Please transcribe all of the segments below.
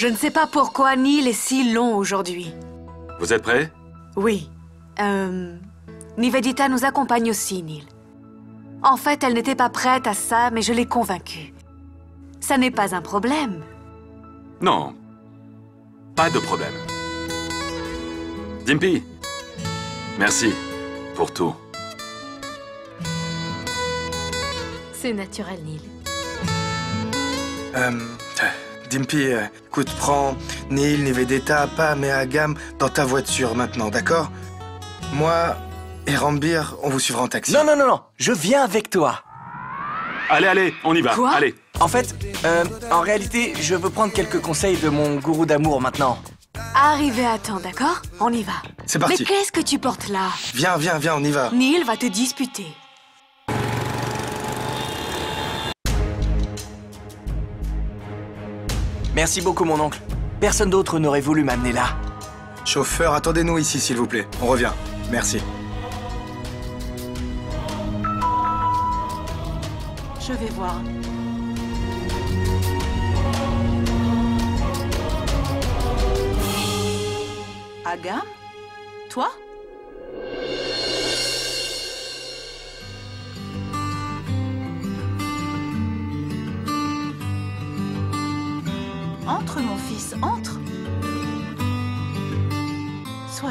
Je ne sais pas pourquoi Neil est si long aujourd'hui. Vous êtes prêts Oui. Euh... Nivedita nous accompagne aussi, Neil. En fait, elle n'était pas prête à ça, mais je l'ai convaincue. Ça n'est pas un problème. Non. Pas de problème. Dimpy, merci pour tout. C'est naturel, Neil. Euh, Dimpy, euh, écoute, prends Neil, Nivedeta, Pam et Agam dans ta voiture maintenant, d'accord? Moi et Rambir, on vous suivra en taxi. Non, non, non, non, je viens avec toi. Allez, allez, on y va. Quoi? Allez. En fait, euh, en réalité, je veux prendre quelques conseils de mon gourou d'amour maintenant. Arrivez à temps, d'accord? On y va. C'est Mais parti. qu'est-ce que tu portes là? Viens, viens, viens, on y va. Neil va te disputer. Merci beaucoup, mon oncle. Personne d'autre n'aurait voulu m'amener là. Chauffeur, attendez-nous ici, s'il vous plaît. On revient. Merci. Je vais voir. Agam Toi?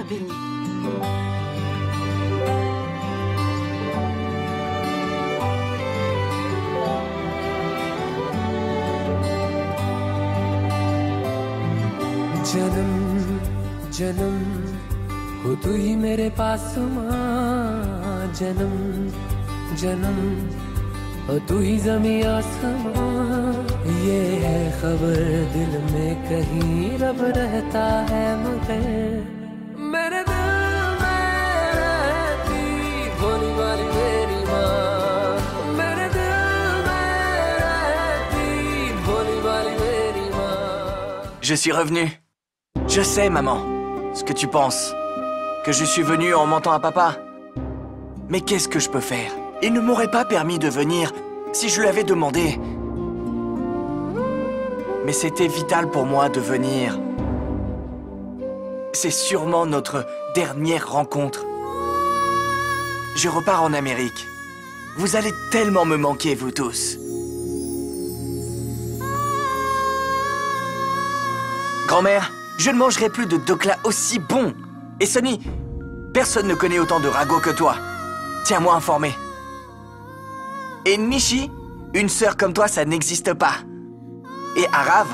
Béni. जन्म जन्म हो तू ही मेरे पास माँ। जन्म जन्म हो तू ही जमी आसमां। ये है खबर दिल में कहीं रब रहता है मगर। Je suis revenu. Je sais, maman, ce que tu penses. Que je suis venu en mentant à papa. Mais qu'est-ce que je peux faire? Il ne m'aurait pas permis de venir si je lui avais demandé. Mais c'était vital pour moi de venir. C'est sûrement notre dernière rencontre. Je repars en Amérique. Vous allez tellement me manquer, vous tous. Grand-mère, je ne mangerai plus de dokla aussi bon. Et Sonny, personne ne connaît autant de ragots que toi. Tiens-moi informé. Et Nishi, une sœur comme toi, ça n'existe pas. Et Arav,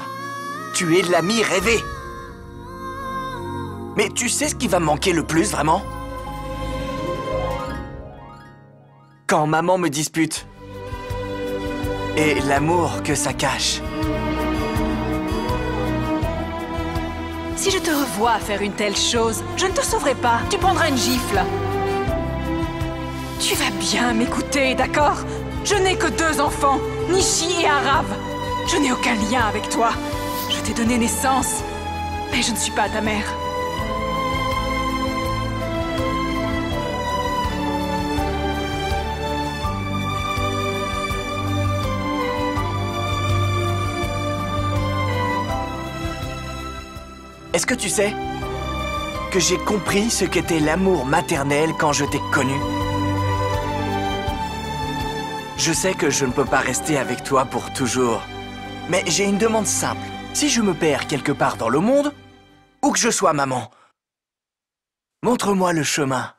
tu es l'ami rêvé. Mais tu sais ce qui va me manquer le plus, vraiment? Quand maman me dispute. Et l'amour que ça cache. Si je te revois faire une telle chose, je ne te sauverai pas. Tu prendras une gifle. Tu vas bien m'écouter, d'accord? Je n'ai que deux enfants, Nishi et Arav. Je n'ai aucun lien avec toi. Je t'ai donné naissance, mais je ne suis pas ta mère. Est-ce que tu sais que j'ai compris ce qu'était l'amour maternel quand je t'ai connu? Je sais que je ne peux pas rester avec toi pour toujours, mais j'ai une demande simple. Si je me perds quelque part dans le monde, où que je sois maman, montre-moi le chemin.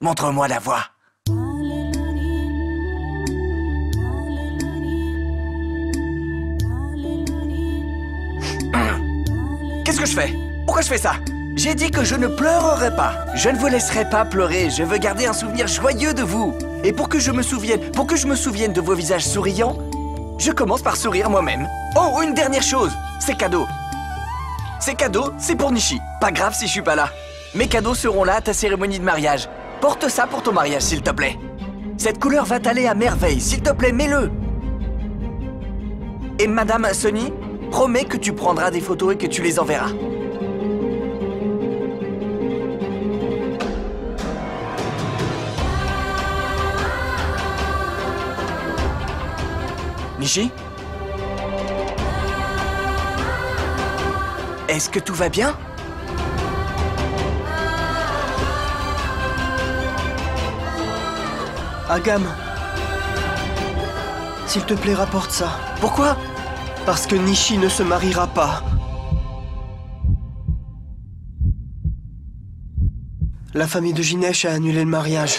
Montre-moi la voie. Fais? Pourquoi je fais ça? J'ai dit que je ne pleurerai pas. Je ne vous laisserai pas pleurer. Je veux garder un souvenir joyeux de vous. Et pour que je me souvienne, pour que je me souvienne de vos visages souriants, je commence par sourire moi-même. Oh, une dernière chose. C'est cadeau. C'est cadeau, c'est pour Nishi. Pas grave si je suis pas là. Mes cadeaux seront là à ta cérémonie de mariage. Porte ça pour ton mariage, s'il te plaît. Cette couleur va t'aller à merveille. S'il te plaît, mets-le. Et Madame Sonny, promets que tu prendras des photos et que tu les enverras. Nishi Est-ce que tout va bien? Agam. S'il te plaît, rapporte ça. Pourquoi? Parce que Nishi ne se mariera pas. La famille de Ginesh a annulé le mariage.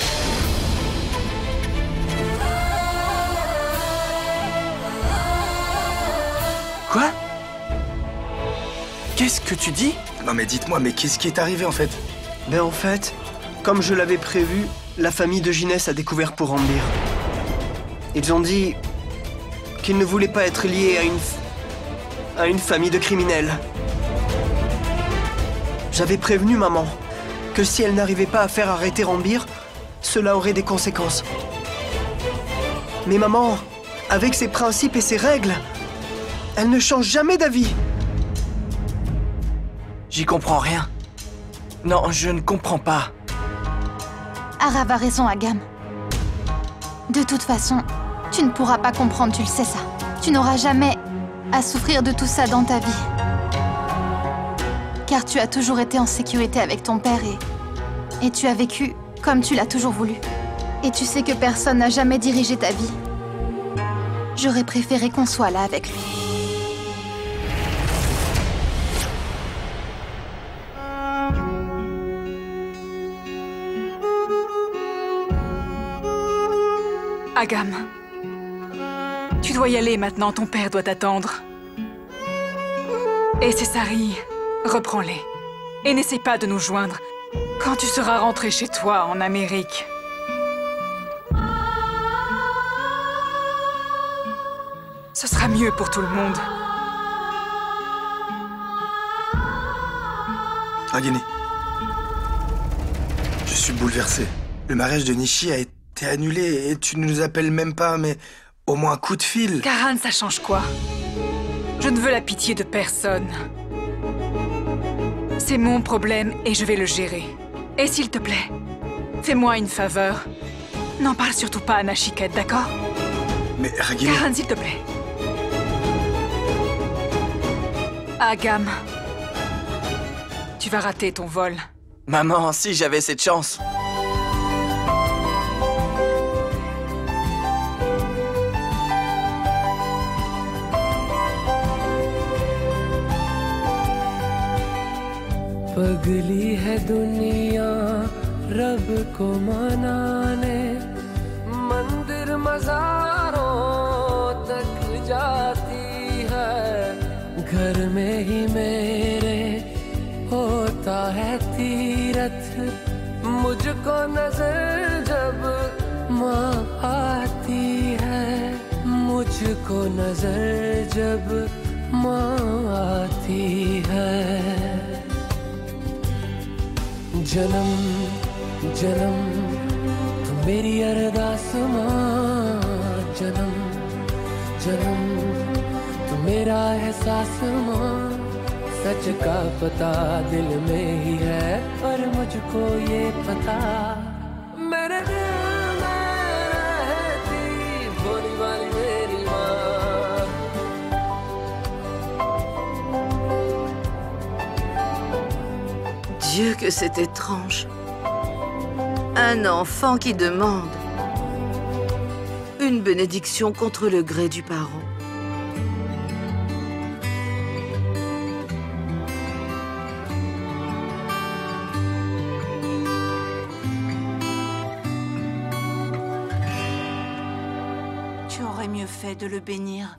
Quoi? Qu'est-ce que tu dis? Non mais dites-moi, mais qu'est-ce qui est arrivé en fait? Ben en fait, comme je l'avais prévu, la famille de Ginès a découvert pour Ambir. Ils ont dit qu'ils ne voulaient pas être liés à une... à une famille de criminels. J'avais prévenu maman que si elle n'arrivait pas à faire arrêter Rambir, cela aurait des conséquences. Mais maman, avec ses principes et ses règles, elle ne change jamais d'avis. J'y comprends rien. Non, je ne comprends pas. Arav a raison, Agam. De toute façon, tu ne pourras pas comprendre, tu le sais ça. Tu n'auras jamais à souffrir de tout ça dans ta vie. Car tu as toujours été en sécurité avec ton père et... Et tu as vécu comme tu l'as toujours voulu. Et tu sais que personne n'a jamais dirigé ta vie. J'aurais préféré qu'on soit là avec lui. Agam. Dois y aller maintenant, ton père doit t'attendre. Et ces Sari, reprends-les. Et n'essaie pas de nous joindre quand tu seras rentré chez toi en Amérique. Ce sera mieux pour tout le monde. Ragini. Je suis bouleversé. Le mariage de Nishi a été annulé et tu ne nous appelles même pas, mais au moins un coup de fil. Karan, ça change quoi? Je ne veux la pitié de personne. C'est mon problème et je vais le gérer. Et s'il te plaît, fais-moi une faveur. N'en parle surtout pas à Nachiket, d'accord? Mais Ragini. Karan, s'il te plaît. Agam. Tu vas rater ton vol. Maman, si j'avais cette chance. पगली है दुनिया रब को मनाने। मंदिर मजारों तक जाती है। घर में ही मेरे होता है तीरथ। मुझको नज़र जब माँ आती है। मुझको नज़र जब माँ आती है। जन्म जन्म तू मेरी अरदास माँ जन्म जन्म, तू मेरा एहसास माँ सच का पता दिल में ही है पर मुझको ये पता। Dieu, que c'est étrange. Un enfant qui demande une bénédiction contre le gré du parent. Tu aurais mieux fait de le bénir.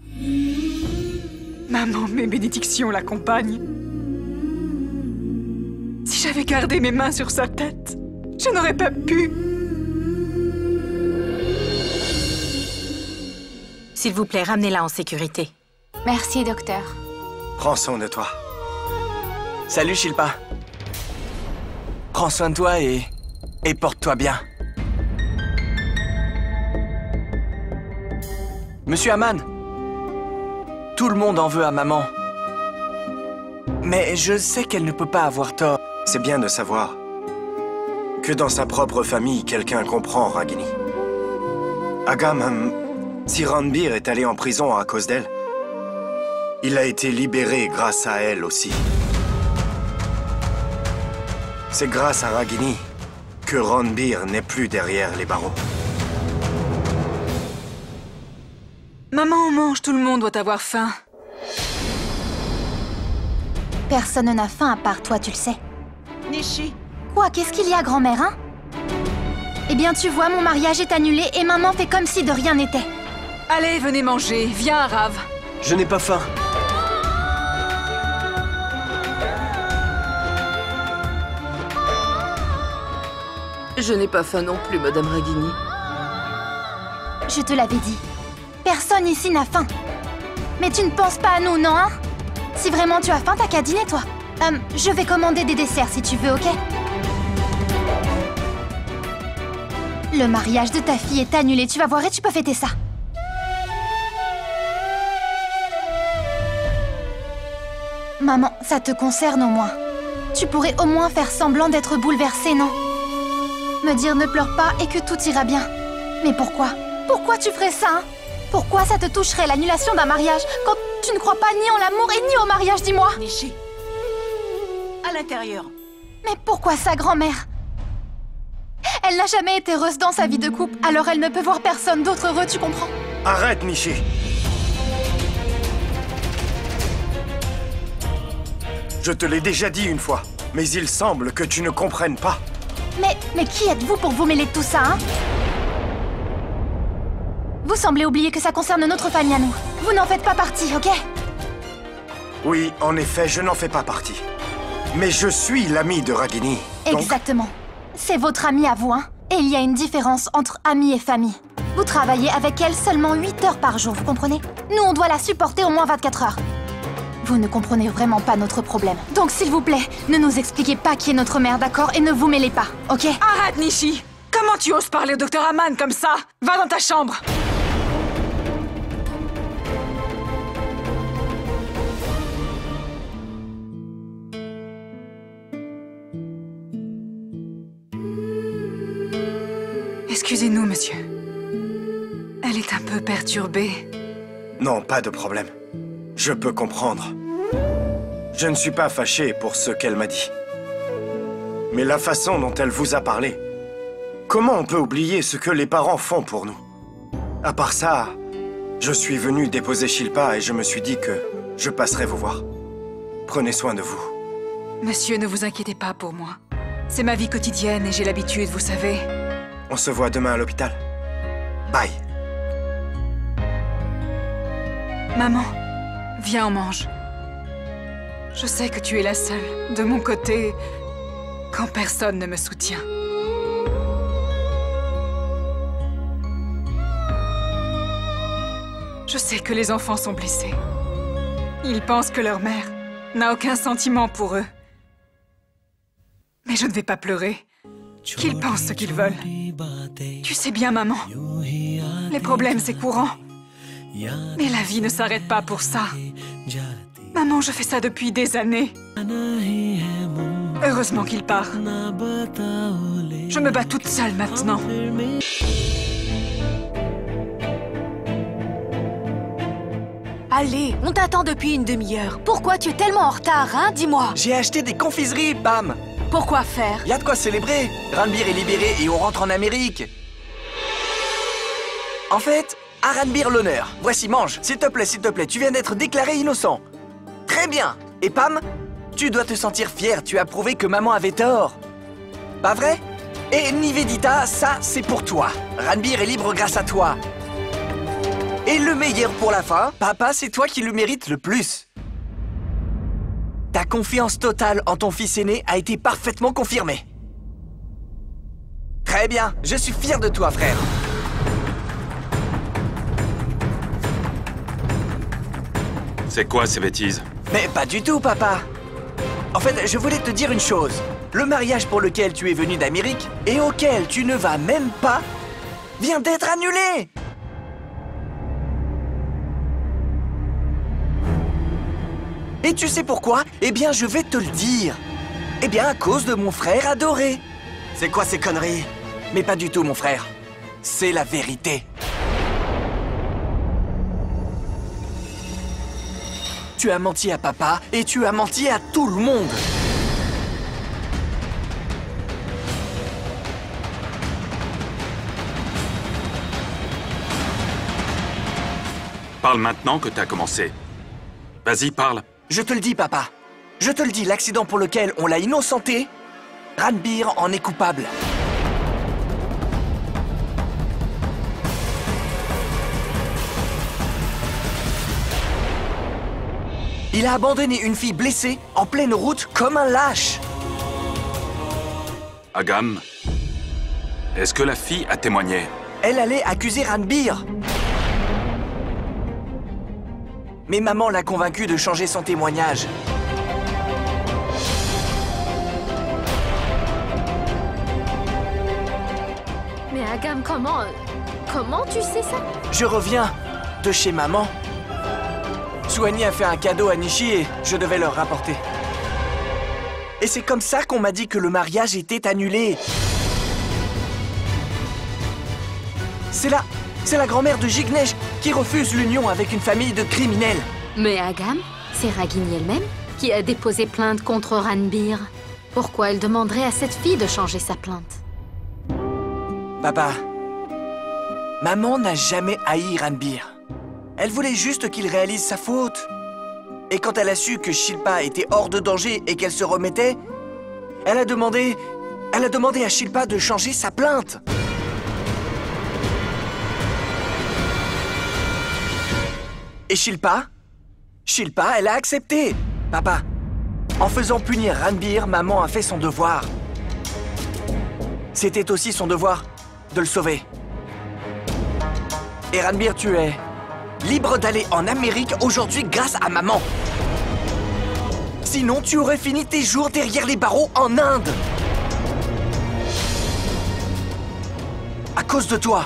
Maman, mes bénédictions l'accompagnent. Gardé mes mains sur sa tête, je n'aurais pas pu. S'il vous plaît, ramenez-la en sécurité. Merci, docteur. Prends soin de toi. Salut Shilpa. Prends soin de toi et... et porte-toi bien. Monsieur Aman, tout le monde en veut à maman. Mais je sais qu'elle ne peut pas avoir tort. C'est bien de savoir que dans sa propre famille, quelqu'un comprend Ragini. Agam, hum, si Ranbir est allé en prison à cause d'elle, il a été libéré grâce à elle aussi. C'est grâce à Ragini que Ronbir n'est plus derrière les barreaux. Maman, on mange, tout le monde doit avoir faim. Personne n'a faim à part toi, tu le sais. Quoi, qu'est-ce qu'il y a, grand-mère, hein? Eh bien, tu vois, mon mariage est annulé et maman fait comme si de rien n'était. Allez, venez manger. Viens, Arav. Je n'ai pas faim. Je n'ai pas faim non plus, Madame Ragini. Je te l'avais dit. Personne ici n'a faim. Mais tu ne penses pas à nous, non, hein? Si vraiment tu as faim, t'as qu'à dîner, toi. Hum, je vais commander des desserts si tu veux, ok? Le mariage de ta fille est annulé, tu vas voir et tu peux fêter ça. Maman, ça te concerne au moins. Tu pourrais au moins faire semblant d'être bouleversée, non? Me dire ne pleure pas et que tout ira bien. Mais pourquoi? Pourquoi tu ferais ça hein? Pourquoi ça te toucherait l'annulation d'un mariage quand tu ne crois pas ni en l'amour et ni au mariage, dis-moi? Nishi. À l'intérieur. Mais pourquoi ça, grand-mère? Elle n'a jamais été heureuse dans sa vie de couple, alors elle ne peut voir personne d'autre heureux, tu comprends? Arrête, Nishi Je te l'ai déjà dit une fois, mais il semble que tu ne comprennes pas. Mais, mais qui êtes-vous pour vous mêler de tout ça, hein? Vous semblez oublier que ça concerne notre famille à nous. Vous n'en faites pas partie, ok? Oui, en effet, je n'en fais pas partie. Mais je suis l'ami de Ragini. donc- Exactement. C'est votre amie à vous, hein Et il y a une différence entre amie et famille. Vous travaillez avec elle seulement 8 heures par jour, vous comprenez? Nous, on doit la supporter au moins 24 heures. Vous ne comprenez vraiment pas notre problème. Donc, s'il vous plaît, ne nous expliquez pas qui est notre mère, d'accord? Et ne vous mêlez pas, ok? Arrête, Nishi Comment tu oses parler au docteur Aman comme ça? Va dans ta chambre Excusez-nous, monsieur. Elle est un peu perturbée. Non, pas de problème. Je peux comprendre. Je ne suis pas fâché pour ce qu'elle m'a dit. Mais la façon dont elle vous a parlé. Comment on peut oublier ce que les parents font pour nous? À part ça, je suis venu déposer Shilpa et je me suis dit que je passerai vous voir. Prenez soin de vous. Monsieur, ne vous inquiétez pas pour moi. C'est ma vie quotidienne et j'ai l'habitude, vous savez. On se voit demain à l'hôpital. Bye. Maman, viens, on mange. Je sais que tu es la seule, de mon côté, quand personne ne me soutient. Je sais que les enfants sont blessés. Ils pensent que leur mère n'a aucun sentiment pour eux. Mais je ne vais pas pleurer. Qu'ils pensent ce qu'ils veulent. Tu sais bien, maman. Les problèmes, c'est courant. Mais la vie ne s'arrête pas pour ça. Maman, je fais ça depuis des années. Heureusement qu'il part. Je me bats toute seule maintenant. Allez, on t'attend depuis une demi-heure. Pourquoi tu es tellement en retard, hein Dis-moi. J'ai acheté des confiseries, bam Pourquoi faire Y a de quoi célébrer Ranbir est libéré et on rentre en Amérique En fait, à Ranbir l'honneur. Voici, mange. S'il te plaît, s'il te plaît, tu viens d'être déclaré innocent. Très bien Et Pam, tu dois te sentir fier, tu as prouvé que maman avait tort. Pas vrai? Et Nivedita, ça, c'est pour toi. Ranbir est libre grâce à toi. Et le meilleur pour la fin, papa, c'est toi qui le mérites le plus. Ta confiance totale en ton fils aîné a été parfaitement confirmée. Très bien, je suis fier de toi, frère. C'est quoi ces bêtises? Mais pas du tout, papa. En fait, je voulais te dire une chose. Le mariage pour lequel tu es venu d'Amérique et auquel tu ne vas même pas vient d'être annulé. Et tu sais pourquoi? Eh bien, je vais te le dire. Eh bien, à cause de mon frère adoré. C'est quoi ces conneries? Mais pas du tout, mon frère. C'est la vérité. Tu as menti à papa et tu as menti à tout le monde. Parle maintenant que t'as commencé. Vas-y, parle. Je te le dis, papa. Je te le dis, l'accident pour lequel on l'a innocenté, Ranbir en est coupable. Il a abandonné une fille blessée en pleine route comme un lâche. Agam, est-ce que la fille a témoigné? Elle allait accuser Ranbir. Mais maman l'a convaincu de changer son témoignage. Mais Agam, comment... Comment tu sais ça? Je reviens de chez maman. Soigny a fait un cadeau à Nishi et je devais leur rapporter. Et c'est comme ça qu'on m'a dit que le mariage était annulé. C'est la... c'est la grand-mère de Jignesh qui refuse l'union avec une famille de criminels. Mais Agam, c'est Ragini elle-même qui a déposé plainte contre Ranbir. Pourquoi elle demanderait à cette fille de changer sa plainte? Papa, maman n'a jamais haï Ranbir. Elle voulait juste qu'il réalise sa faute. Et quand elle a su que Shilpa était hors de danger et qu'elle se remettait, elle a demandé... Elle a demandé à Shilpa de changer sa plainte. Et Shilpa? Shilpa, elle a accepté. Papa, en faisant punir Ranbir, maman a fait son devoir. C'était aussi son devoir de le sauver. Et Ranbir, tu es libre d'aller en Amérique aujourd'hui grâce à maman. Sinon, tu aurais fini tes jours derrière les barreaux en Inde. À cause de toi.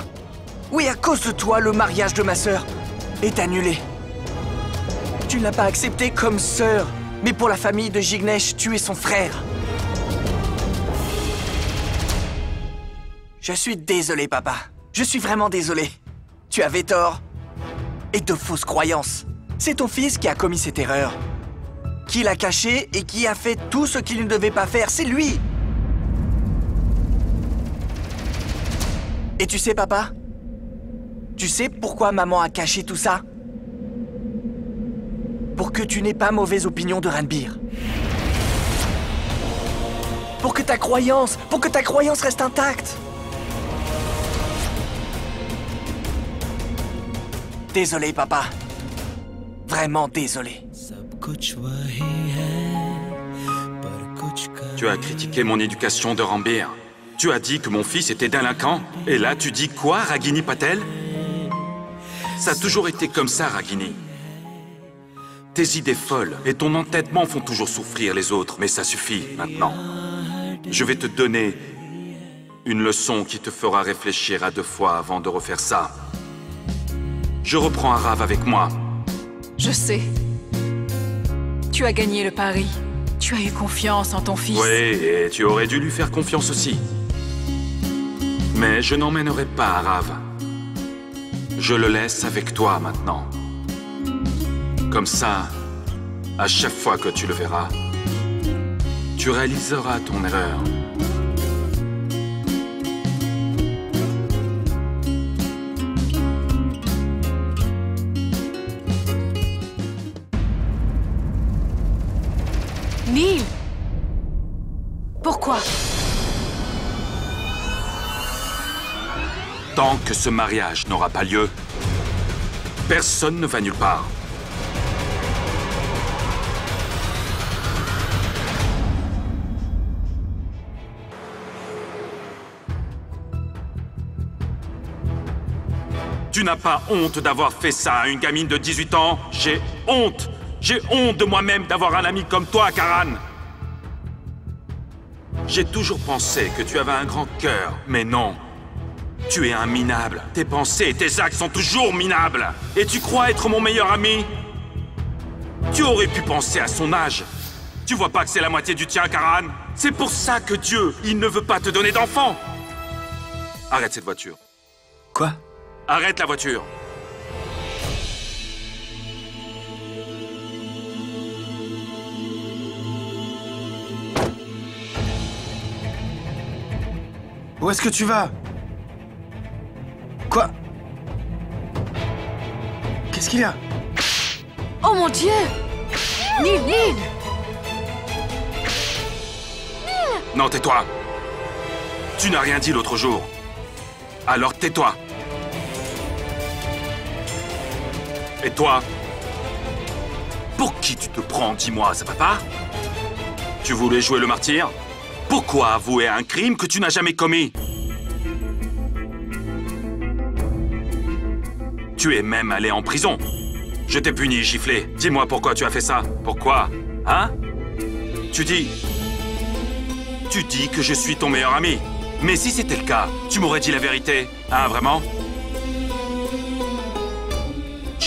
Oui, à cause de toi, le mariage de ma sœur est annulé. Tu ne l'as pas accepté comme sœur, mais pour la famille de Jignesh, tu es son frère. Je suis désolé, papa. Je suis vraiment désolé. Tu avais tort. Et de fausses croyances. C'est ton fils qui a commis cette erreur. Qui l'a caché et qui a fait tout ce qu'il ne devait pas faire. C'est lui. Et tu sais, papa? Tu sais pourquoi maman a caché tout ça? Pour que tu n'aies pas mauvaise opinion de Ranbir. Pour que ta croyance, pour que ta croyance reste intacte. Désolé, papa. Vraiment désolé. Tu as critiqué mon éducation de Rambir. Tu as dit que mon fils était délinquant. Et là, tu dis quoi, Ragini Patel? Ça a toujours été comme ça, Ragini. Tes idées folles et ton entêtement font toujours souffrir les autres, mais ça suffit maintenant. Je vais te donner une leçon qui te fera réfléchir à deux fois avant de refaire ça. Je reprends Arav avec moi. Je sais. Tu as gagné le pari. Tu as eu confiance en ton fils. Oui, et tu aurais dû lui faire confiance aussi. Mais je n'emmènerai pas Arav. Je le laisse avec toi maintenant. Comme ça, à chaque fois que tu le verras, tu réaliseras ton erreur. Neil Pourquoi? Tant que ce mariage n'aura pas lieu, personne ne va nulle part. Tu n'as pas honte d'avoir fait ça à une gamine de 18 ans J'ai honte J'ai honte de moi-même d'avoir un ami comme toi, Karan J'ai toujours pensé que tu avais un grand cœur, mais non. Tu es un minable. Tes pensées et tes actes sont toujours minables. Et tu crois être mon meilleur ami? Tu aurais pu penser à son âge. Tu vois pas que c'est la moitié du tien, Karan C'est pour ça que Dieu, il ne veut pas te donner d'enfant. Arrête cette voiture. Quoi? Arrête la voiture. Où est-ce que tu vas? Quoi? Qu'est-ce qu'il y a? Oh mon Dieu! Neil, Neil Non, tais-toi. Tu n'as rien dit l'autre jour. Alors tais-toi Et toi Pour qui tu te prends, dis-moi, ça va pas Tu voulais jouer le martyr Pourquoi avouer un crime que tu n'as jamais commis Tu es même allé en prison. Je t'ai puni, giflé. Dis-moi pourquoi tu as fait ça. Pourquoi Hein Tu dis... Tu dis que je suis ton meilleur ami. Mais si c'était le cas, tu m'aurais dit la vérité. Hein, vraiment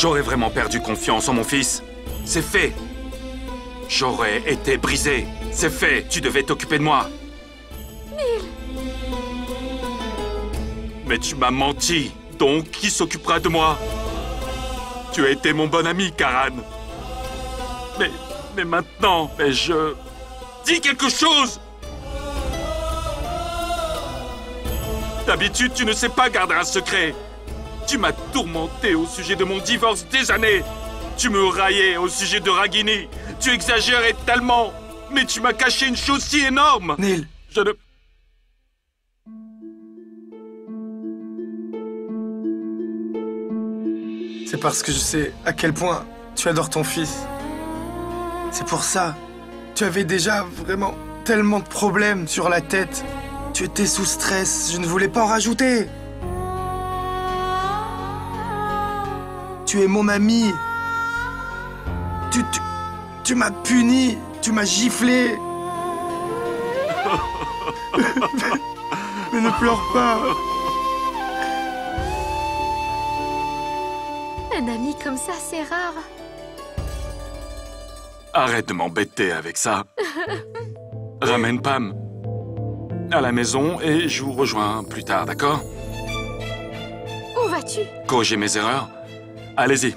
J'aurais vraiment perdu confiance en mon fils. C'est fait. J'aurais été brisé. C'est fait. Tu devais t'occuper de moi. Mais tu m'as menti. Donc, qui s'occupera de moi? Tu as été mon bon ami, Karan. Mais, mais maintenant, mais je... Dis quelque chose D'habitude, tu ne sais pas garder un secret. Tu m'as tourmenté au sujet de mon divorce des années. Tu me raillais au sujet de Ragini. Tu exagérais tellement. Mais tu m'as caché une chose si énorme. Neil. Je ne... C'est parce que je sais à quel point tu adores ton fils. C'est pour ça. Tu avais déjà vraiment tellement de problèmes sur la tête. Tu étais sous stress, je ne voulais pas en rajouter. Tu es mon ami. Tu, tu, tu m'as puni, tu m'as giflé. Mais ne pleure pas. Un ami comme ça, c'est rare. Arrête de m'embêter avec ça. Ramène Pam à la maison et je vous rejoins plus tard, d'accord? Où vas-tu? Corriger mes erreurs Allez-y.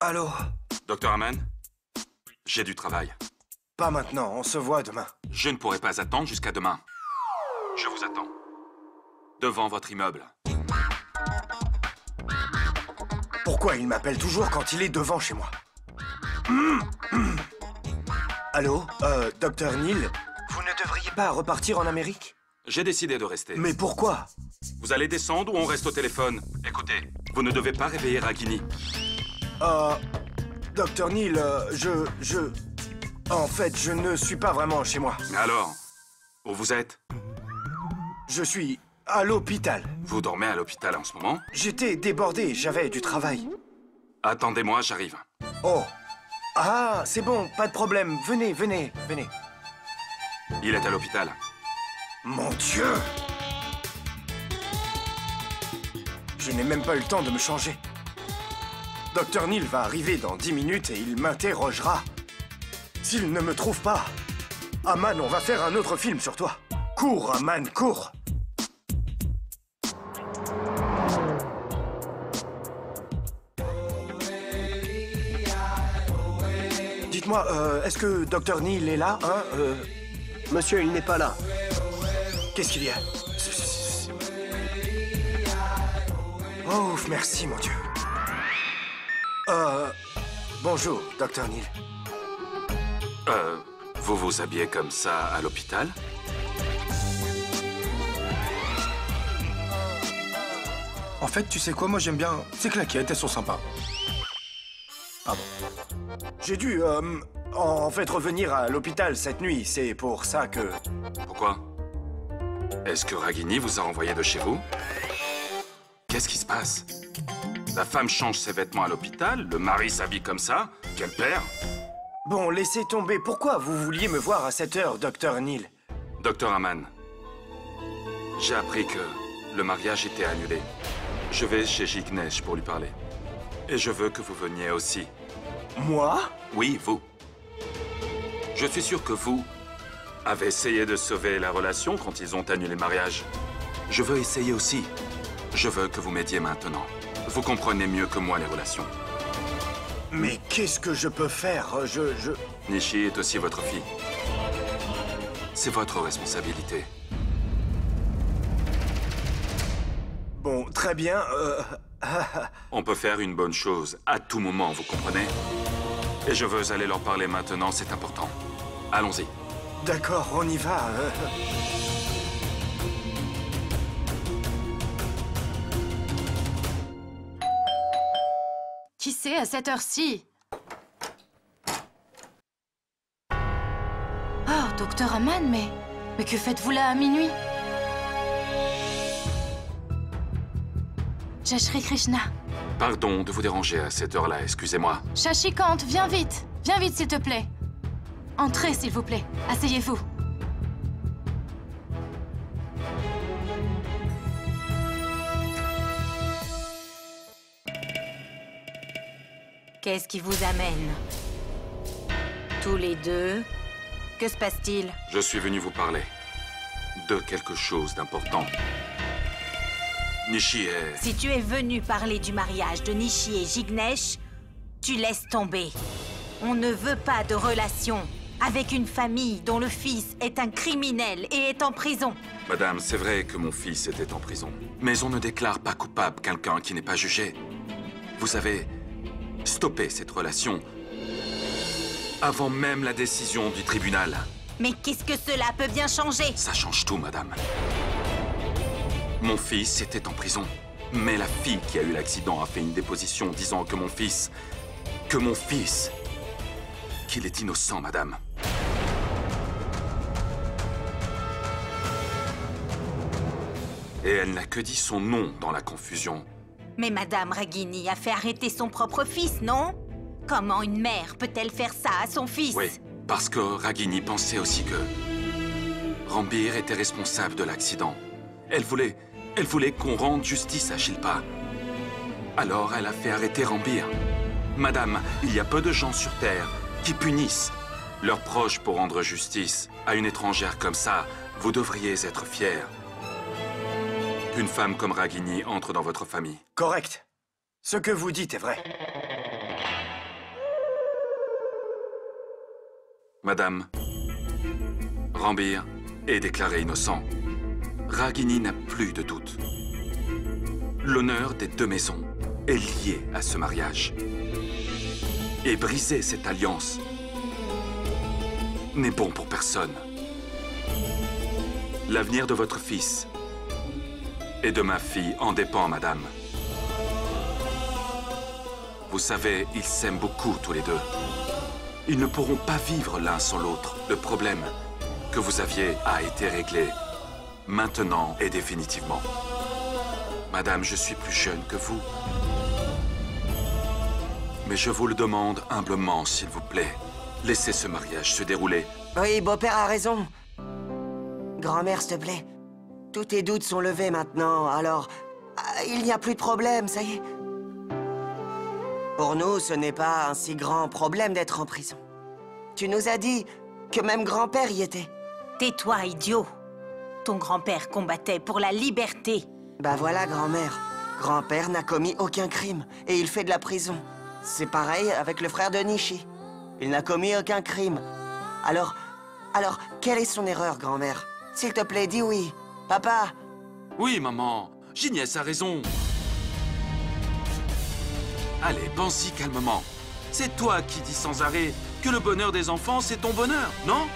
Allô? Docteur Aman J'ai du travail. Pas maintenant, on se voit demain. Je ne pourrai pas attendre jusqu'à demain. Je vous attends. Devant votre immeuble. Pourquoi il m'appelle toujours quand il est devant chez moi. Allô Euh, docteur Neil Vous ne devriez pas repartir en Amérique J'ai décidé de rester. Mais pourquoi Vous allez descendre ou on reste au téléphone Écoutez, vous ne devez pas réveiller Ragini. Euh... Docteur Neil, euh, je... je... En fait, je ne suis pas vraiment chez moi. Alors Où vous êtes? Je suis à l'hôpital. Vous dormez à l'hôpital en ce moment? J'étais débordé, j'avais du travail. Attendez-moi, j'arrive. Oh Ah, c'est bon, pas de problème. Venez, venez, venez. Il est à l'hôpital. Mon Dieu Je n'ai même pas eu le temps de me changer. Docteur Neil va arriver dans 10 minutes et il m'interrogera. S'il ne me trouve pas, Aman, on va faire un autre film sur toi. Cours, Aman, cours Dites-moi, euh, est-ce que Docteur Neil est là, hein euh, Monsieur, il n'est pas là. Qu'est-ce qu'il y a? Oh, merci, mon Dieu. Euh... Bonjour, Docteur Neil. Euh, vous vous habillez comme ça à l'hôpital? En fait, tu sais quoi, moi j'aime bien ces claquettes, elles sont sympas. Pardon. J'ai dû, euh, en fait, revenir à l'hôpital cette nuit. C'est pour ça que... Pourquoi? Est-ce que Ragini vous a envoyé de chez vous? Qu'est-ce qui se passe? La femme change ses vêtements à l'hôpital, le mari s'habille comme ça Quel père? Bon, laissez tomber. Pourquoi vous vouliez me voir à cette heure, Docteur Neil Docteur Aman, j'ai appris que le mariage était annulé. Je vais chez Jignesh pour lui parler. Et je veux que vous veniez aussi. Moi? Oui, vous. Je suis sûr que vous avez essayé de sauver la relation quand ils ont annulé le mariage. Je veux essayer aussi. Je veux que vous m'aidiez maintenant. Vous comprenez mieux que moi les relations. Mais qu'est-ce que je peux faire Je... je... Nishi est aussi votre fille. C'est votre responsabilité. Bon, très bien. euh, On peut faire une bonne chose à tout moment, vous comprenez? Et je veux aller leur parler maintenant, c'est important. Allons-y. D'accord, on y va. euh. À cette heure-ci Oh, docteur Aman, mais... Mais que faites-vous là à minuit? Jashri Krishna. Pardon de vous déranger à cette heure-là, excusez-moi. Shashikant, viens vite Viens vite, s'il te plaît Entrez, s'il vous plaît. Asseyez-vous. Qu'est-ce qui vous amène Tous les deux Que se passe-t-il Je suis venu vous parler de quelque chose d'important. Nishi est... Si tu es venu parler du mariage de Nishi et Jignesh, tu laisses tomber. On ne veut pas de relation avec une famille dont le fils est un criminel et est en prison. Madame, c'est vrai que mon fils était en prison. Mais on ne déclare pas coupable quelqu'un qui n'est pas jugé. Vous avez stoppé cette relation avant même la décision du tribunal. Mais qu'est-ce que cela peut bien changer? Ça change tout, madame. Mon fils était en prison. Mais la fille qui a eu l'accident a fait une déposition disant que mon fils... Que mon fils... Qu'il est innocent, madame. Et elle n'a que dit son nom dans la confusion. Mais Madame Ragini a fait arrêter son propre fils, non? Comment une mère peut-elle faire ça à son fils? Oui, parce que Ragini pensait aussi que... Rambir était responsable de l'accident. Elle voulait... Elle voulait qu'on rende justice à Shilpa. Alors elle a fait arrêter Rambir. Madame, il y a peu de gens sur Terre qui punissent leurs proches pour rendre justice. À une étrangère comme ça, vous devriez être fiers. Qu'une femme comme Ragini entre dans votre famille. Correct. Ce que vous dites est vrai. Madame, Rambir est déclaré innocent. Ragini n'a plus de doute. L'honneur des deux maisons est lié à ce mariage. Et briser cette alliance n'est bon pour personne. L'avenir de votre fils et de ma fille en dépend, madame. Vous savez, ils s'aiment beaucoup tous les deux. Ils ne pourront pas vivre l'un sans l'autre. Le problème que vous aviez a été réglé. Maintenant et définitivement. Madame, je suis plus jeune que vous. Mais je vous le demande humblement, s'il vous plaît. Laissez ce mariage se dérouler. Oui, beau-père a raison. Grand-mère, s'il te plaît. Tous tes doutes sont levés maintenant, alors... ah, Il n'y a plus de problème, ça y est. Pour nous, ce n'est pas un si grand problème d'être en prison. Tu nous as dit que même grand-père y était. Tais-toi, idiot Ton grand-père combattait pour la liberté. Bah voilà, grand-mère. Grand-père n'a commis aucun crime et il fait de la prison. C'est pareil avec le frère de Nishi. Il n'a commis aucun crime. Alors, alors, quelle est son erreur, grand-mère? S'il te plaît, dis oui. Papa Oui, maman. Gignès a raison. Allez, pense-y calmement. C'est toi qui dis sans arrêt que le bonheur des enfants, c'est ton bonheur, non?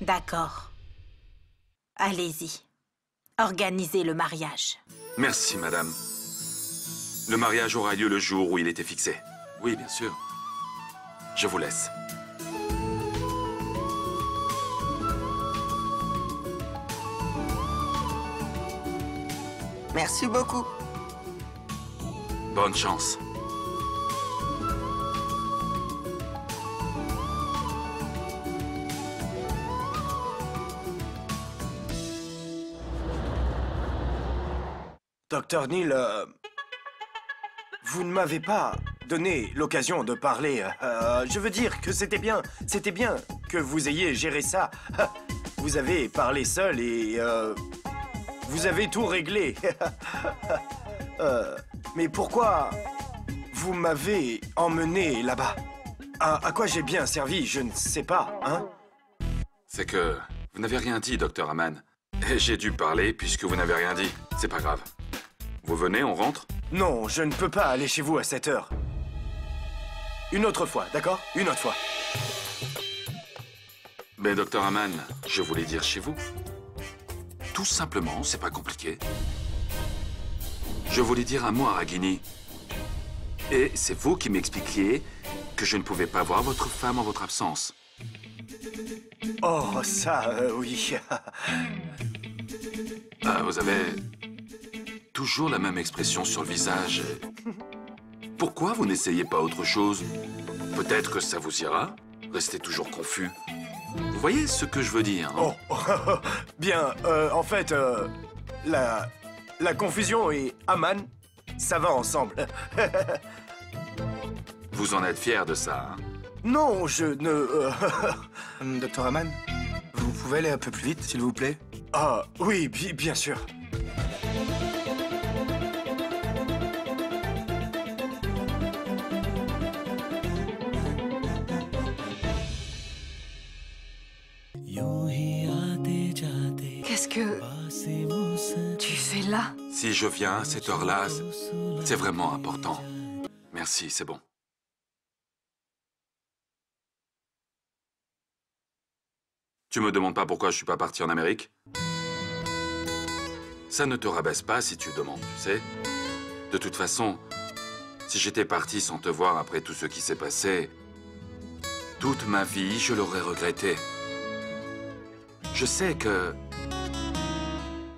D'accord. Allez-y. Organisez le mariage. Merci, madame. Le mariage aura lieu le jour où il était fixé. Oui, bien sûr. Je vous laisse. Merci beaucoup. Bonne chance. Docteur Neil, euh, vous ne m'avez pas donné l'occasion de parler. Euh, je veux dire que c'était bien, c'était bien que vous ayez géré ça. Vous avez parlé seul et euh, vous avez tout réglé. Euh, mais pourquoi vous m'avez emmené là-bas? À, à quoi j'ai bien servi, je ne sais pas, hein? C'est que vous n'avez rien dit, docteur Aman. Et j'ai dû parler puisque vous n'avez rien dit. C'est pas grave. Vous venez, on rentre? Non, je ne peux pas aller chez vous à cette heure. Une autre fois, d'accord? Une autre fois. Mais docteur Aman, je voulais dire chez vous. Tout simplement, c'est pas compliqué. Je voulais dire un mot à Ragini. Et c'est vous qui m'expliquiez que je ne pouvais pas voir votre femme en votre absence. Oh, ça, euh, oui. Ah, vous avez toujours la même expression sur le visage. Pourquoi vous n'essayez pas autre chose? Peut-être que ça vous ira? Restez toujours confus. Vous voyez ce que je veux dire Oh, bien, euh, en fait, euh, la, la confusion et Aman, ça va ensemble. Vous en êtes fier de ça hein? Non, je ne... euh, Docteur Aman, vous pouvez aller un peu plus vite, s'il vous plaît? Ah, oui, bi- bien sûr. Si je viens à cette heure-là, c'est vraiment important. Merci, c'est bon. Tu me demandes pas pourquoi je suis pas parti en Amérique? Ça ne te rabaisse pas si tu demandes, tu sais. De toute façon, si j'étais parti sans te voir après tout ce qui s'est passé, toute ma vie, je l'aurais regretté. Je sais que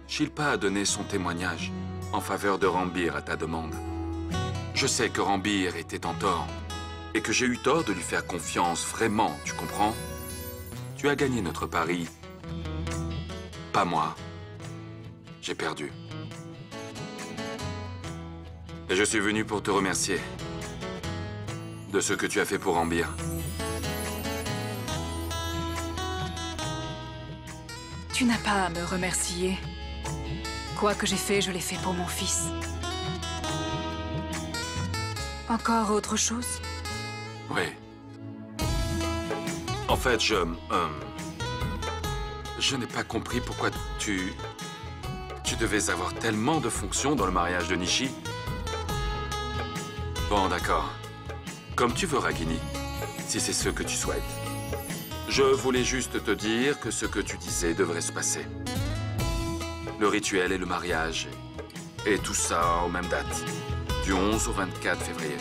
Shilpa a donné son témoignage en faveur de Rambir à ta demande. Je sais que Rambir était en tort et que j'ai eu tort de lui faire confiance, vraiment, tu comprends? Tu as gagné notre pari. Pas moi. J'ai perdu. Et je suis venu pour te remercier de ce que tu as fait pour Rambir. Tu n'as pas à me remercier. Quoi que j'ai fait, je l'ai fait pour mon fils. Encore autre chose? Oui. En fait, je... euh, je n'ai pas compris pourquoi tu... Tu devais avoir tellement de fonctions dans le mariage de Nishi. Bon, d'accord. Comme tu veux, Ragini, si c'est ce que tu souhaites. Je voulais juste te dire que ce que tu disais devrait se passer. Le rituel et le mariage. Et tout ça aux mêmes dates. Du 11 au 24 février.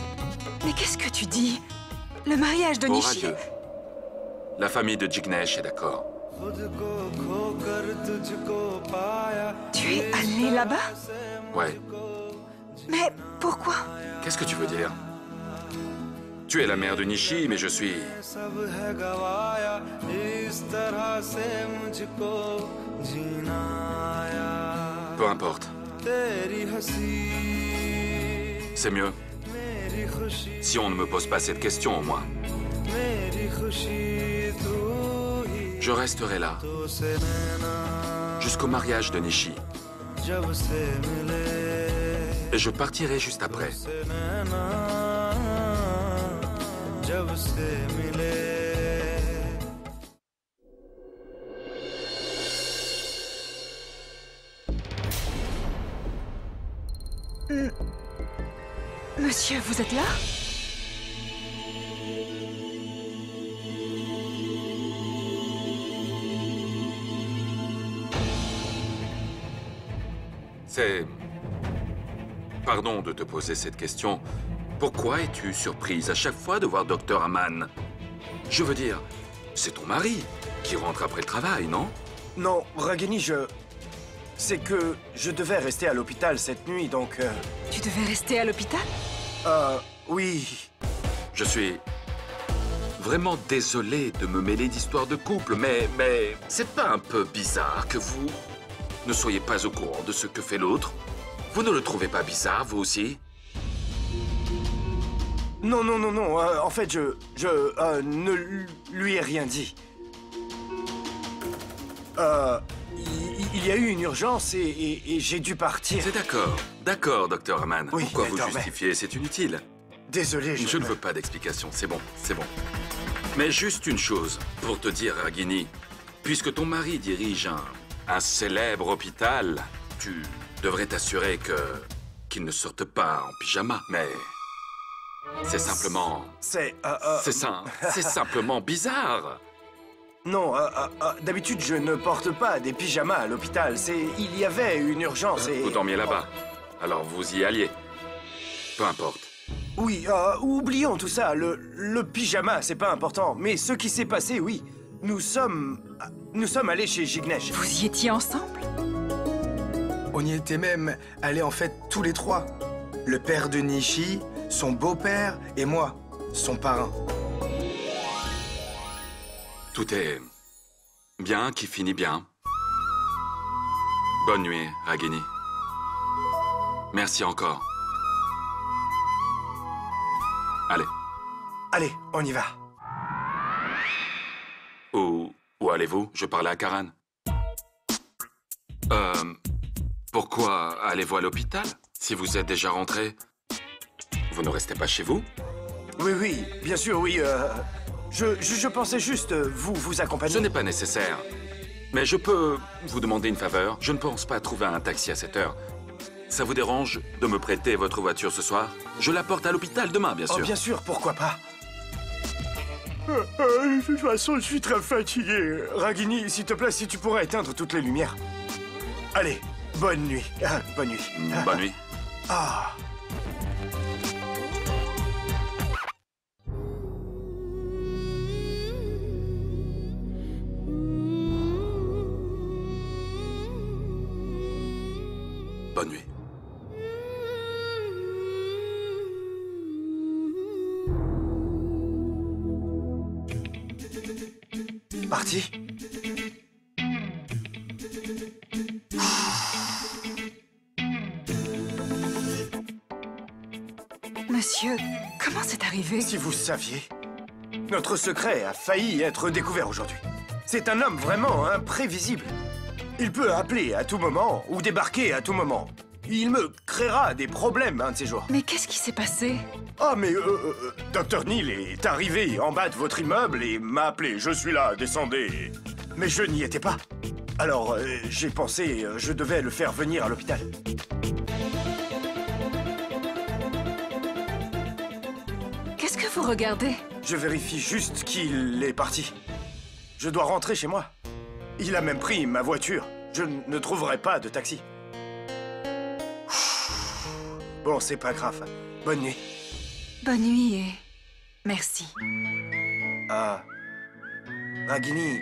Mais qu'est-ce que tu dis? Le mariage de Nishi. La famille de Jignesh est d'accord. Tu es allé là-bas? Ouais. Mais pourquoi? Qu'est-ce que tu veux dire? Tu es la mère de Nishi, mais je suis... Peu importe. C'est mieux. Si on ne me pose pas cette question, au moins. Je resterai là. Jusqu'au mariage de Nishi. Et je partirai juste après. Monsieur, vous êtes là? C'est... Pardon de te poser cette question. Pourquoi es-tu surprise à chaque fois de voir Dr Aman? Je veux dire, c'est ton mari qui rentre après le travail, non? Non, Ragini, je... C'est que je devais rester à l'hôpital cette nuit, donc... euh, Tu devais rester à l'hôpital? Euh, oui. Je suis vraiment désolé de me mêler d'histoires de couple, mais, mais c'est pas un peu bizarre que vous ne soyez pas au courant de ce que fait l'autre? Vous ne le trouvez pas bizarre, vous aussi? Non, non, non, non. euh, en fait, je... Je euh, ne lui ai rien dit. Euh... Il, y a eu une urgence et, et- et j'ai dû partir. C'est d'accord. D'accord, docteur Herman. Oui, Pourquoi vous mais- justifier C'est inutile. Désolé, je... Je ne veux pas d'explication. C'est bon, c'est bon. Mais juste une chose, pour te dire, Ragini. Puisque ton mari dirige un, un célèbre hôpital, tu devrais t'assurer que qu'il ne sorte pas en pyjama. Mais c'est simplement, C'est... euh, euh, c'est ça, c'est simplement bizarre. Non, euh, euh, euh, d'habitude, je ne porte pas des pyjamas à l'hôpital. C'est... Il y avait une urgence et... Vous dormiez là-bas. Alors vous y alliez. Peu importe. Oui, euh, oublions tout ça. Le, le pyjama, c'est pas important. Mais ce qui s'est passé, oui. Nous sommes... Nous sommes allés chez Jignesh. Vous y étiez ensemble? On y était même allés en fait tous les trois. Le père de Nishi, son beau-père et moi, son parrain. Tout est bien qui finit bien. Bonne nuit, Ragini. Merci encore. Allez. Allez, on y va. Où, où allez-vous? Je parlais à Karan. Euh... Pourquoi allez-vous à l'hôpital? Si vous êtes déjà rentré, vous ne restez pas chez vous? Oui, oui, bien sûr, oui. euh, je, je, je pensais juste euh, vous vous accompagner. Ce n'est pas nécessaire. Mais je peux vous demander une faveur Je ne pense pas trouver un taxi à cette heure. Ça vous dérange de me prêter votre voiture ce soir? Je la porte à l'hôpital demain, bien Oh, sûr. bien sûr, pourquoi pas? Euh, euh, De toute façon, je suis très fatigué. Ragini, s'il te plaît, si tu pourrais éteindre toutes les lumières. Allez, bonne nuit. Ah, bonne nuit. Ah. Bonne nuit. Ah. Bonne nuit. Parti Monsieur, comment c'est arrivé? Si vous saviez, notre secret a failli être découvert aujourd'hui. C'est un homme vraiment imprévisible. Il peut appeler à tout moment ou débarquer à tout moment. Il me créera des problèmes un de ces jours. Mais qu'est-ce qui s'est passé? Ah, mais euh, euh, Dr. Neil est arrivé en bas de votre immeuble et m'a appelé. Je suis là, descendez. Mais je n'y étais pas. Alors, euh, j'ai pensé, euh, je devais le faire venir à l'hôpital. Qu'est-ce que vous regardez? Je vérifie juste qu'il est parti. Je dois rentrer chez moi. Il a même pris ma voiture. Je ne trouverai pas de taxi. Bon, c'est pas grave. Bonne nuit. Bonne nuit et merci. Ah. Ragini.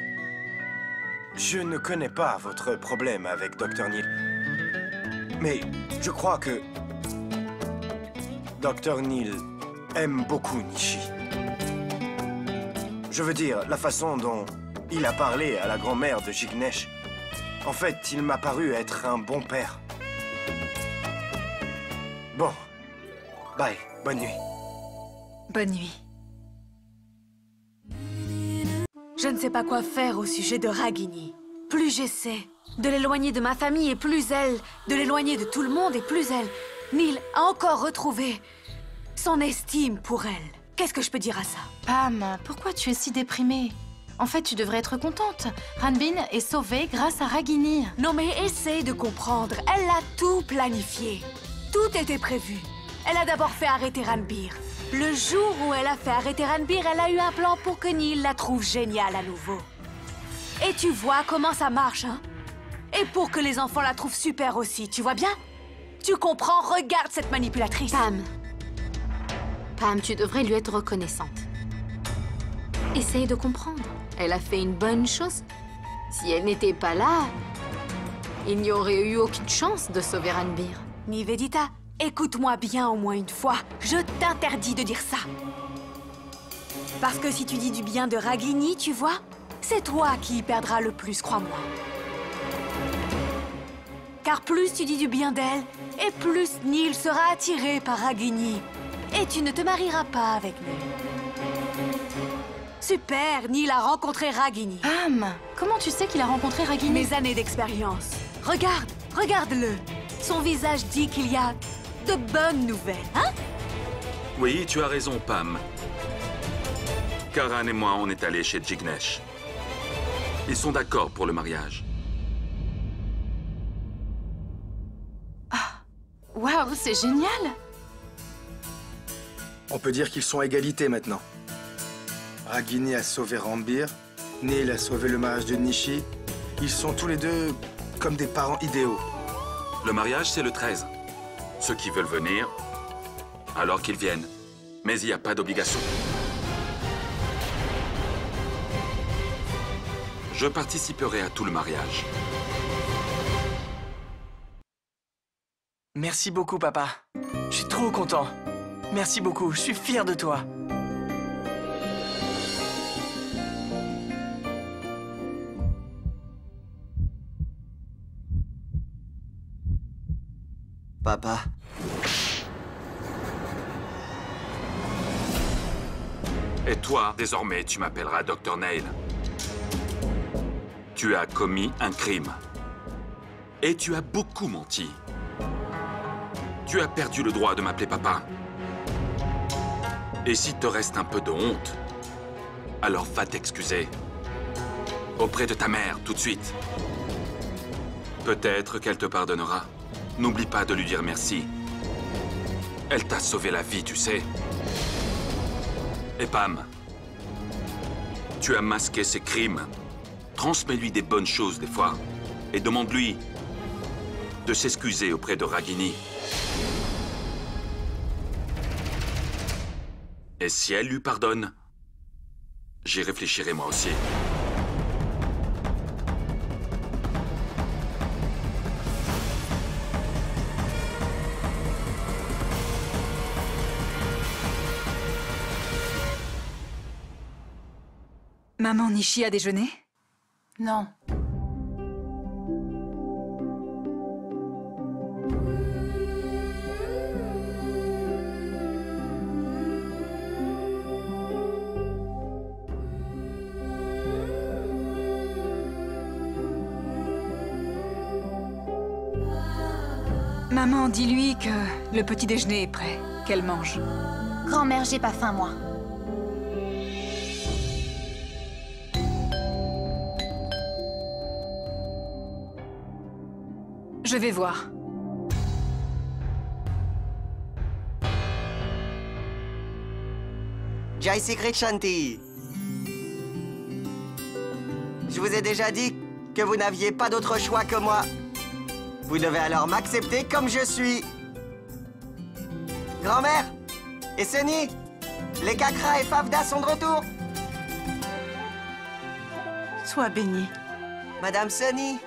Je ne connais pas votre problème avec Dr. Neil. Mais je crois que. Dr. Neil aime beaucoup Nishi. Je veux dire, la façon dont il a parlé à la grand-mère de Jignesh. En fait, il m'a paru être un bon père. Bon. Bye. Bonne nuit. Bonne nuit. Je ne sais pas quoi faire au sujet de Ragini. Plus j'essaie de l'éloigner de ma famille et plus elle, de l'éloigner de tout le monde et plus elle, Neil a encore retrouvé son estime pour elle. Qu'est-ce que je peux dire à ça? Pam, pourquoi tu es si déprimée? En fait, tu devrais être contente. Ranbin est sauvée grâce à Ragini. Non mais essaye de comprendre, elle a tout planifié. Tout était prévu. Elle a d'abord fait arrêter Ranbir. Le jour où elle a fait arrêter Ranbir, elle a eu un plan pour que Neil la trouve géniale à nouveau. Et tu vois comment ça marche, hein? Et pour que les enfants la trouvent super aussi, tu vois bien? Tu comprends? Regarde cette manipulatrice Pam. Pam, tu devrais lui être reconnaissante. Essaye de comprendre. Elle a fait une bonne chose. Si elle n'était pas là, il n'y aurait eu aucune chance de sauver Ranbir. Nivedita, écoute-moi bien au moins une fois. Je t'interdis de dire ça. Parce que si tu dis du bien de Ragini, tu vois, c'est toi qui y perdras le plus, crois-moi. Car plus tu dis du bien d'elle, et plus Neil sera attiré par Ragini. Et tu ne te marieras pas avec nous. Super, Neil a rencontré Ragini. Pam, comment tu sais qu'il a rencontré Ragini? Mes années d'expérience. Regarde, regarde-le. Son visage dit qu'il y a de bonnes nouvelles, hein? Oui, tu as raison, Pam. Karan et moi, on est allés chez Jignesh. Ils sont d'accord pour le mariage. Waouh, c'est génial On peut dire qu'ils sont à égalité maintenant. Ragini a sauvé Rambir, Neil a sauvé le mariage de Nishi. Ils sont tous les deux comme des parents idéaux. Le mariage, c'est le 13. Ceux qui veulent venir, alors qu'ils viennent. Mais il n'y a pas d'obligation. Je participerai à tout le mariage. Merci beaucoup, papa. Je suis trop content. Merci beaucoup, je suis fier de toi. Papa, Et toi, désormais, tu m'appelleras Dr. Nail. Tu as commis un crime. Et tu as beaucoup menti. Tu as perdu le droit de m'appeler papa. Et si te reste un peu de honte, alors va t'excuser. Auprès de ta mère, tout de suite. Peut-être qu'elle te pardonnera. N'oublie pas de lui dire merci. Elle t'a sauvé la vie, tu sais. Et Pam, tu as masqué ses crimes. Transmets-lui des bonnes choses des fois. Et demande-lui de s'excuser auprès de Ragini. Et si elle lui pardonne, j'y réfléchirai moi aussi. Maman Nishi a déjeuné? Non. Maman, dis-lui que le petit déjeuner est prêt, qu'elle mange. Grand-mère, j'ai pas faim, moi. Je vais voir. Jai Secret Shanti. Je vous ai déjà dit que vous n'aviez pas d'autre choix que moi. Vous devez alors m'accepter comme je suis. Grand-mère et Sunny, les Kakra et Favda sont de retour. Sois bénie. Madame Sunny,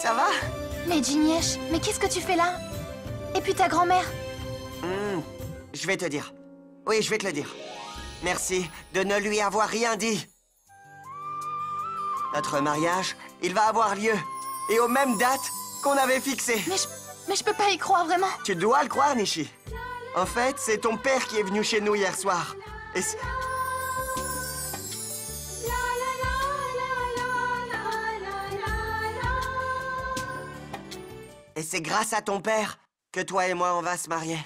ça va? Mais Jignesh, mais qu'est-ce que tu fais là? Et puis ta grand-mère? Hmm, Je vais te dire. Oui, je vais te le dire. Merci de ne lui avoir rien dit. Notre mariage, il va avoir lieu. Et aux mêmes dates qu'on avait fixées. Mais je, mais je peux pas y croire, vraiment. Tu dois le croire, Nishi. En fait, c'est ton père qui est venu chez nous hier soir. Et Et c'est grâce à ton père que toi et moi, on va se marier.